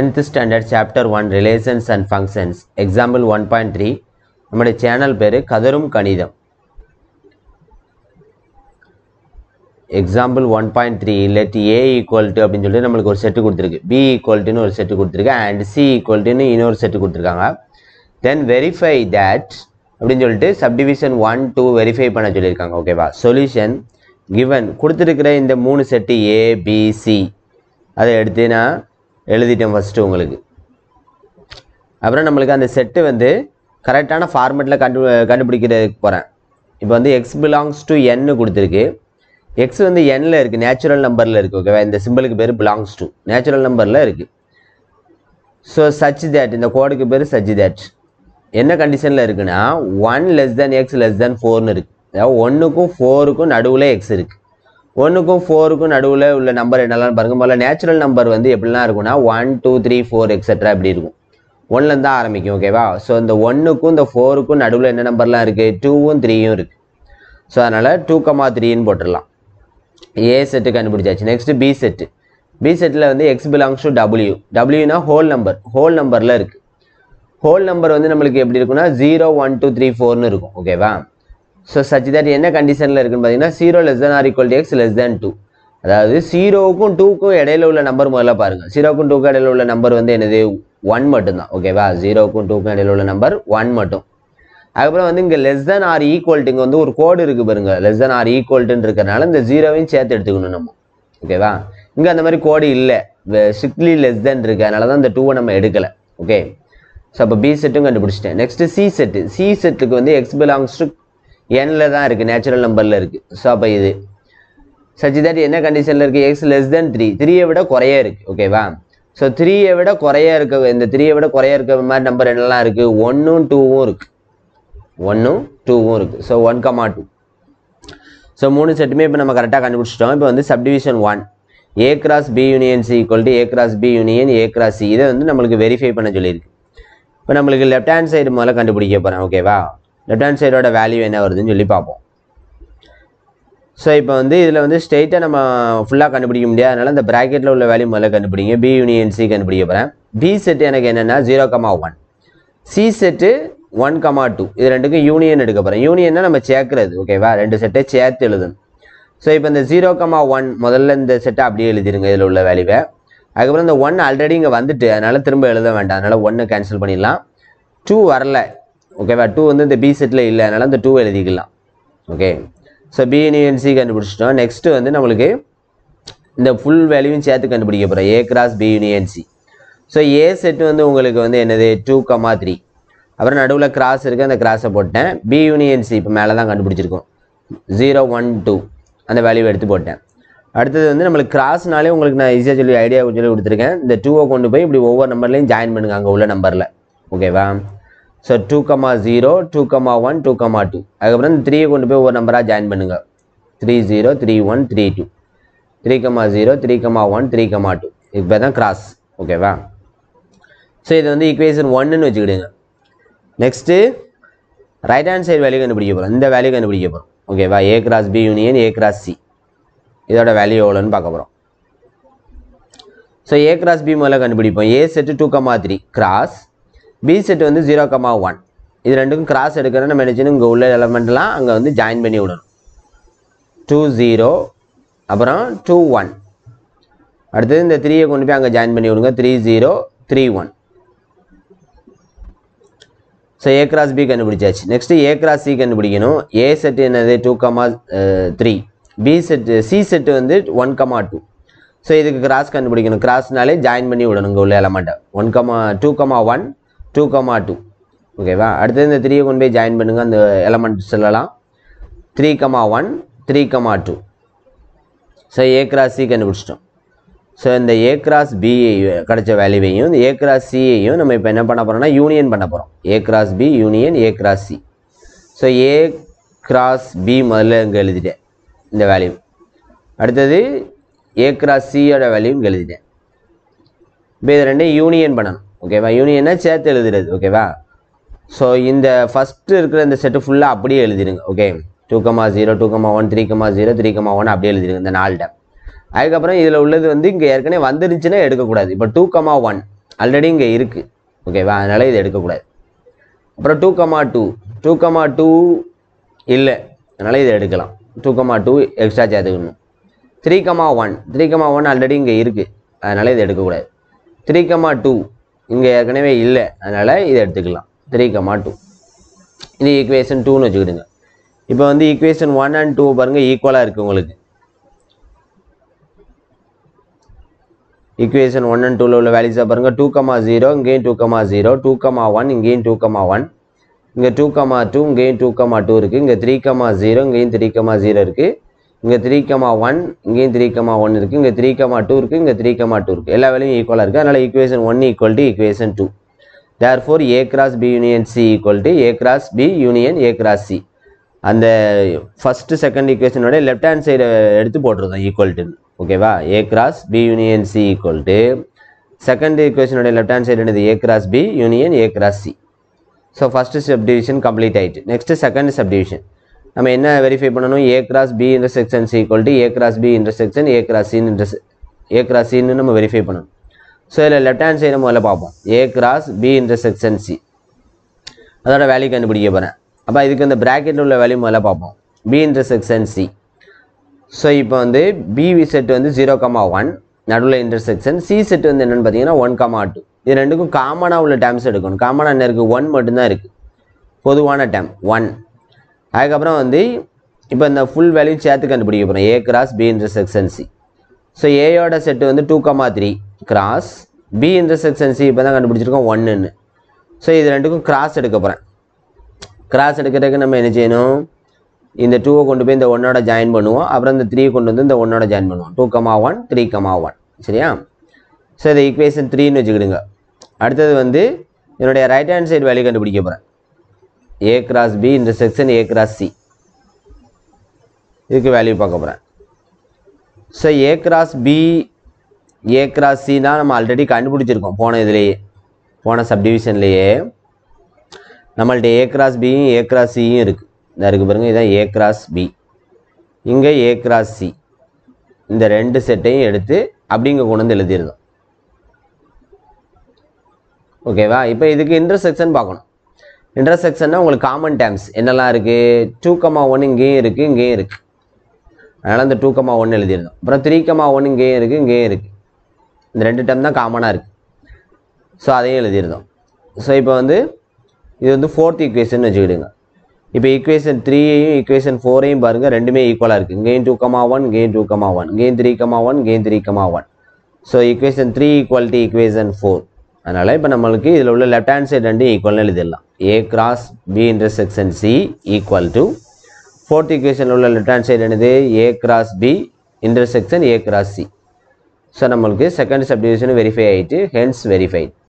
10th standard chapter one relations and functions example one point three நம்முடைய channel பேர் கதரும் கணிதம். Example one point three let A equal to அப்படின்னு சொல்லிட்டு நம்மளுக்கு ஒரு செட்டு கொடுத்துருக்கு. பி ஈக்குவல்ட்டுன்னு ஒரு செட்டு கொடுத்துருக்கு. அண்ட் சி ஈக்குவல்ட்டுன்னு இன்னொரு செட்டு கொடுத்துருக்காங்க. தென் வெரிஃபை தட் அப்படின்னு சொல்லிட்டு சப்டிவிஷன் ஒன் டூ வெரிஃபை பண்ண சொல்லியிருக்காங்க. ஓகேவா சொல்யூஷன் கிவன் கொடுத்துருக்கிற இந்த மூணு செட்டு ஏ சி அதை எடுத்து எழுதிட்டேன் ஃபஸ்ட்டு உங்களுக்கு. அப்புறம் நம்மளுக்கு அந்த செட்டு வந்து கரெக்டான ஃபார்மெட்டில் கண்டு கண்டுபிடிக்கிறதுக்கு போகிறேன் இப்போ வந்து எக்ஸ் பிலாங்ஸ் டு என்னு கொடுத்துருக்கு. எக்ஸ் வந்து எண்ணில் இருக்குது நேச்சுரல் நம்பரில் இருக்குது ஓகேவா இந்த சிம்பிளுக்கு பேர் பிலாங்ஸ் டு நேச்சுரல் நம்பரில் இருக்குது ஸோ சச் தேட் இந்த கோடுக்கு பேர் சச் தேட் என்ன கண்டிஷனில் இருக்குன்னா one less than x less than ஃபோர்னு இருக்குது அதாவது ஒன்றுக்கும் ஃபோருக்கும் நடுவில் எக்ஸ் இருக்குது ஒன்றுக்கும் ஃபோருக்கும் நடுவில் உள்ள நம்பர் என்னெல்லாம் பாருங்க. முதல்ல நேச்சுரல் நம்பர் வந்து எப்படிலாம் இருக்கும்னா one two three four etcetera இப்படி இருக்கும். ஒன்லேருந்து தான் ஆரம்பிக்கும் ஓகேவா ஸோ இந்த ஒன்றுக்கும் இந்த ஃபோருக்கும் நடுவில் என்ன நம்பர்லாம் இருக்குது டூவும் த்ரீயும் இருக்குது ஸோ அதனால் டூ கமா த்ரீன்னு போட்டுடலாம். ஏ செட்டு கண்டுபிடிச்சாச்சு. நெக்ஸ்ட் பி செட்டு பி செட்டில் வந்து எக்ஸ் பிலாங்ஸ் டு டபிள்யூ டபிள்யூனா ஹோல் நம்பர் ஹோல் நம்பரில் இருக்குது ஹோல் நம்பர் வந்து நம்மளுக்கு எப்படி இருக்குன்னா ஜீரோ ஒன் டூ த்ரீ ஃபோர்னு இருக்கும் ஓகேவா ஸோ சச் தட் என்ன கண்டிஷனில் இருக்குன்னு பார்த்தீங்கன்னா zero less than or equal to x less than two அதாவது ஜீரோவுக்கும் டூக்கும் இடையில உள்ள நம்பர் முதல்ல பாருங்கள் ஜீரோக்கும் டூக்கும் இடையில உள்ள நம்பர் வந்து என்னது? ஒன் மட்டும்தான். ஓகேவா ஜீரோக்கும் டூக்கும் இடையில உள்ள நம்பர் ஒன் மட்டும். அதுக்கப்புறம் வந்து இங்கே லெஸ் தென் ஆர் ஈக்குவல்ட்டு இங்கே வந்து ஒரு கோடு இருக்குது பாருங்க. லெஸ் தென் ஆர் ஈக்குவல்ட்டுன்னு இருக்கிறனால இந்த ஜீரோவையும் சேர்த்து எடுத்துக்கணும் நம்ம. ஓகேவா இங்கே அந்த மாதிரி கோடு இல்லை. ஸ்ட்ரிக்ட்லி லெஸ் தென் இருக்கு. அதனால தான் இந்த டூவை நம்ம எடுக்கலை. ஓகே ஸோ அப்போ பி செட்டும் கண்டுபிடிச்சிட்டேன். நெக்ஸ்ட் சி செட்டு சி செட்டுக்கு வந்து எக்ஸ் பிலாங்ஸ் டு எண்ணில் தான் இருக்குது நேச்சுரல் நம்பரில் இருக்குது ஸோ அப்போ இது. சச் தட் என்ன கண்டிஷனில் இருக்குது எக்ஸ் லெஸ் தென் த்ரீ த்ரீயை விட குறைய இருக்குது ஓகேவா ஸோ த்ரீயை விட குறைய இருக்க இந்த த்ரீயை விட குறைய இருக்க மாதிரி நம்பர் என்னெல்லாம் இருக்குது ஒன்றும் டூவும் இருக்குது ஒன்றும் டூவும் இருக்குது so one comma two so மூணு செட்டுமே இப்போ நம்ம கரெக்டாக கண்டுபிடிச்சிட்டோம். இப்போ வந்து subdivision one A cross B union C equal to A cross B union A cross C இதை வந்து நம்மளுக்கு வெரிஃபை பண்ண சொல்லியிருக்கு. இப்போ நம்மளுக்கு லெஃப்ட் ஹேண்ட் சைடு முதல்ல கண்டுபிடிக்க போகிறேன் ஓகேவா லெஃப்ட் ஹேண்ட் சைடோட வேல்யூ என்ன வருதுன்னு சொல்லி பார்ப்போம். ஸோ இப்போ வந்து இதில் வந்து ஸ்ட்ரெயிட்டாக நம்ம ஃபுல்லாக கண்டுபிடிக்க முடியாது. அதனால் இந்த ப்ராக்கெட்டில் உள்ள வேல்யூ முதல்ல கண்டுபிடிங்க. பி யூனியன் சி கண்டுபிடிக்க போகிறேன் பி செட்டு எனக்கு என்னென்னா zero comma one C set one comma two இது ரெண்டுக்கும் யூனியன் எடுக்க போகிறேன் யூனியன்னா நம்ம சேர்க்குறது ஓகேவா ரெண்டு செட்டை சேர்த்து எழுதணும். ஸோ இப்போ இந்த ஜீரோ கமா ஒன் முதல்ல இந்த செட்டை அப்படியே எழுதிருங்க இதில் உள்ள வேல்யூவை அதுக்கப்புறம் இந்த ஒன் ஆல்ரெடி இங்கே வந்துட்டு அதனால் திரும்ப எழுத வேண்டாம். அதனால் ஒன்று கேன்சல் பண்ணிடலாம். டூ வரல. ஓகேவா டூ வந்து இந்த பி செட்டில் இல்லை அதனால் அந்த டூ எழுதிக்கலாம். Okay so B union C கண்டுபிடிச்சிட்டோம். நெக்ஸ்ட்டு வந்து நம்மளுக்கு இந்த ஃபுல் வேல்யூவும் சேர்த்து கண்டுபிடிக்க போகிறோம் A cross B union C e, so A set வந்து உங்களுக்கு வந்து என்னது? டூ கமா த்ரீ அப்புறம் நடுவில் கிராஸ் இருக்குது அந்த கிராஸை போட்டேன். பி யூனியன் சி e, இப்போ மேலே தான் கண்டுபிடிச்சிருக்கோம். ஜீரோ ஒன் டூ அந்த வேல்யூ எடுத்து போட்டேன். அடுத்தது வந்து நம்மளுக்கு கிராஸ்னாலே உங்களுக்கு நான் ஈஸியாக சொல்லி ஐடியா சொல்லி கொடுத்துருக்கேன். இந்த டூவை கொண்டு போய் இப்படி ஒவ்வொரு நம்பர்லையும் ஜாயின் பண்ணுங்க அங்கே உள்ள நம்பரில் ஓகேவா so two comma zero two comma one two comma two அதுக்கப்புறம் இந்த த்ரீயை கொண்டு போய் ஒவ்வொரு நம்பராக ஜாயின் பண்ணுங்க. Three zero three one three two three comma zero three comma one three comma two இப்போ தான் கிராஸ் ஓகேவா ஸோ இது வந்து ஈக்குவேஷன் ஒன்னுன்னு வச்சுக்கிடுங்க. Next right hand side value கண்டுபிடிக்க போகிறோம் இந்த வேல்யூ கண்டுபிடிக்க போகிறோம் ஓகேவா A cross B union A cross C இதோட வேல்யூ எவ்வளோன்னு பார்க்க போகிறோம் ஸோ ஏ கிராஸ் பி முதல்ல கண்டுபிடிப்போம். A set two comma three cross B set வந்து ஜீரோ கமா ஒன் இது ரெண்டுக்கும் கிராஸ் எடுக்கணும் நம்ம நினச்சின்னு இங்கே உள்ள எலமெண்ட்லாம் அங்கே வந்து ஜாயின் பண்ணி விடணும். டூ ஜீரோ அப்புறம் டூ ஒன் அடுத்தது இந்த த்ரீயை கொண்டு போய் அங்கே ஜாயின் பண்ணி விடுங்க. Three zero three one so A cross B கண்டுபிடிச்சாச்சு. நெக்ஸ்ட்டு ஏ கிராஸ் சி கண்டுபிடிக்கணும். ஏ செட் என்னது? Two comma three B set C set வந்து ஒன் கமா டூ ஸோ இதுக்கு கிராஸ் கண்டுபிடிக்கணும். கிராஸ்னாலே ஜாயின் பண்ணி விடணும் இங்கே உள்ள எலமெண்ட்டை one comma two comma one two comma two ஓகேவா அடுத்தது இந்த த்ரீயை கொண்டு போய் ஜாயின் பண்ணுங்கள் அந்த எலமெண்ட் சொல்லலாம். Three comma one three comma two so A cross C கண்டுபிடிச்சிட்டோம். ஸோ இந்த ஏ கிராஸ் பி கிடைச்ச வேல்யூவையும் இந்த ஏ கிராஸ் சியையும் நம்ம இப்போ என்ன பண்ண போகிறோம்னா யூனியன் பண்ண போகிறோம் A cross B union A cross C so A cross B முதல்ல இங்கே எழுதிட்டேன் இந்த வேல்யூ அடுத்தது ஏ கிராஸ் சியோட வேல்யூ இங்கே எழுதிட்டேன். இப்போ இது ரெண்டையும் யூனியன் பண்ணணும். ஓகேவா யூனியன்னா சேர்த்து எழுதுறது? ஓகேவா ஸோ இந்த ஃபஸ்ட்டு இருக்கிற இந்த செட்டு ஃபுல்லாக அப்படியே எழுதிடுங்க. Okay two comma zero two comma one three comma zero three comma one அப்படியே எழுதிடுங்க இந்த நாலு அதுக்கப்புறம் இதில் உள்ளது வந்து இங்கே ஏற்கனவே வந்துருச்சுன்னா எடுக்கக்கூடாது. இப்போ டூ கமா ஒன் ஆல்ரெடி இங்கே இருக்குது ஓகேவா அதனால் இதை எடுக்கக்கூடாது. அப்புறம் two comma two two comma two இல்லை. அதனால் இதை எடுக்கலாம். டூ கமா டூ எக்ஸ்ட்ரா சேர்த்துக்கணும். Three comma one three comma one already இங்கே இருக்குது அதனால் இதை எடுக்கக்கூடாது. த்ரீ கமா டூ இங்கே ஏற்கனவே இல்லை. அதனால் இதை எடுத்துக்கலாம். த்ரீ கமா டூ இது ஈக்குவேஷன் டூன்னு வச்சுக்கிடுங்க. இப்போ வந்து ஈக்குவேஷன் ஒன் அண்ட் டூ பாருங்கள் ஈக்குவலாக இருக்குது உங்களுக்கு. ஈக்குவேஷன் ஒன் அண்ட் டூவில் உள்ள வேல்யூஸாக பாருங்கள் டூ கமா ஜீரோ இங்கேயும் two comma zero two comma one இங்கேயும் டூ கமா ஒன் இங்கே டூ கமா டூ இங்கேயும் டூ கமா டூ இருக்குது இங்கே த்ரீ கமா ஜீரோ இங்கேயும் த்ரீ கமா ஜீரோ இருக்குது இங்கே த்ரீ கமா ஒன் இங்கேயும் த்ரீ கமா ஒன் இருக்குது இங்கே த்ரீ கமா டூ இருக்குது இங்கே த்ரீ கமா டூ இருக்குது எல்லா வேலையும் ஈக்குவலாக இருக்குது அதனால் equation one equal to equation two therefore A cross B union C equal to A cross B union A cross C அந்த ஃபஸ்ட்டு செகண்ட் ஈக்குவேஷனோட லெஃப்ட் ஹேண்ட் சைடை எடுத்து போட்டிருந்தோம் ஈக்குவல் டு ஓகேவா A cross B union C equal to second ஈக்குவேஷனோட left hand side என்னது? A cross B union A cross C so first subdivision complete ஆயிட்டு. Next second subdivision நம்ம என்ன verify பண்ணணும்? A cross B intersection C equal to A cross B intersection A cross சின் இன்டர்ஸ் A cross சின்னு நம்ம verify பண்ணணும். So இதில் left hand side முதல்ல பார்ப்போம். A cross B intersection C அதோட வேல்யூ கண்டுபிடிக்க போகிறேன் அப்போ இதுக்கு இந்த ப்ராக்கெட்டில் உள்ள வேல்யூ முதல்ல பார்ப்போம். பி இன்டர்செக்ஷன் சி ஸோ இப்போ வந்து பி செட் வந்து ஜீரோ கமா ஒன் நடுவில் இன்டர்செக்ஷன் சி செட் வந்து என்னென்னு பார்த்தீங்கன்னா ஒன் கமா டூ இது ரெண்டுக்கும் காமனாக உள்ள டேம்ஸ் எடுக்கணும். காமனாக என்ன இருக்குது ஒன் மட்டும்தான் இருக்குது பொதுவான டேம் ஒன் அதுக்கப்புறம் வந்து இப்போ இந்த ஃபுல் வேல்யூ சேர்த்து கண்டுபிடிக்க போகிறோம் A cross B intersection C so ஏயோட set வந்து two comma three cross B intersection C இப்போ தான் கண்டுபிடிச்சிருக்கோம் ஒன்றுன்னு ஸோ இது ரெண்டுக்கும் கிராஸ் எடுக்க போகிறேன் கிராஸ் எடுக்கிறதுக்கு நம்ம என்ன செய்யணும்? இந்த டூவை கொண்டு போய் இந்த ஒன்னோட ஜாயின் பண்ணுவோம். அப்புறம் இந்த த்ரீ கொண்டு வந்து இந்த ஒன்னோட ஜாயின் பண்ணுவோம். Two comma one three comma one சரியா? ஸோ இதை ஈக்குவேஷன் த்ரீன்னு வச்சுக்கிடுங்க. அடுத்தது வந்து என்னுடைய ரைட் ஹேண்ட் சைடு வேல்யூ கண்டுபிடிக்க போகிறேன் ஏ கிராஸ் பி இந்த செக்ஷன் ஏ கிராஸ் சி இதுக்கு வேல்யூ பார்க்க போகிறேன் so A cross B A cross சினா நம்ம ஆல்ரெடி கண்டுபிடிச்சிருக்கோம் போன இதுலேயே போன சப்டிவிஷன்லேயே நம்மள்ட்ட ஏ கிராஸ் பியும் ஏ கிராஸ் சியும் இருக்குது இந்த இருக்குது பாருங்கள் இதான் ஏ கிராஸ் பி இங்கே ஏ கிராஸ் சி இந்த ரெண்டு செட்டையும் எடுத்து அப்படிங்க கொண்டு வந்து எழுதிருந்தோம் ஓகேவா இப்போ இதுக்கு இன்டர்செக்ஷன் பார்க்கணும். இன்டர்செக்ஷன்னா உங்களுக்கு காமன் டேர்ம்ஸ் என்னெல்லாம் இருக்குது டூ கமா ஒன்று இங்கேயும் இருக்குது இங்கேயும் இருக்குது அதனால் இந்த டூ கமா ஒன்று எழுதிருந்தோம் அப்புறம் த்ரீ கமா ஒன்று இங்கேயும் இருக்குது இங்கேயும் இருக்குது இந்த ரெண்டு டேர்ம் தான் காமனாக இருக்குது ஸோ அதையும் எழுதியிருந்தோம் ஸோ இப்போ வந்து இது வந்து ஃபோர்த் ஈக்குவேஷன் வச்சுக்கிடுங்க. இப்போ ஈக்குவேஷன் த்ரீயையும் ஈக்குவேஷன் ஃபோரையும் பாருங்கள் ரெண்டுமே ஈக்குவலாக இருக்குது இங்கேயும் டூ கமா ஒன் இங்கேயும் டூ கமா ஒன் இங்கேயும் த்ரீ கமா ஒன் இங்கேயும் three comma one so equation three equal to equation four அதனால் இப்போ நம்மளுக்கு இதில் உள்ள லெஃப்ட் ஹேண்ட் சைடு ரெண்டும் ஈக்குவல்னு எழுதிடலாம். A cross B intersection C equal to fourth equation உள்ள லெஃப்ட் ஹேண்ட் சைடு என்னது? A cross B intersection A cross C so நம்மளுக்கு செகண்ட் சப்டிவிஷன் வெரிஃபை ஆகிட்டு ஹென்ஸ் வெரிஃபைட்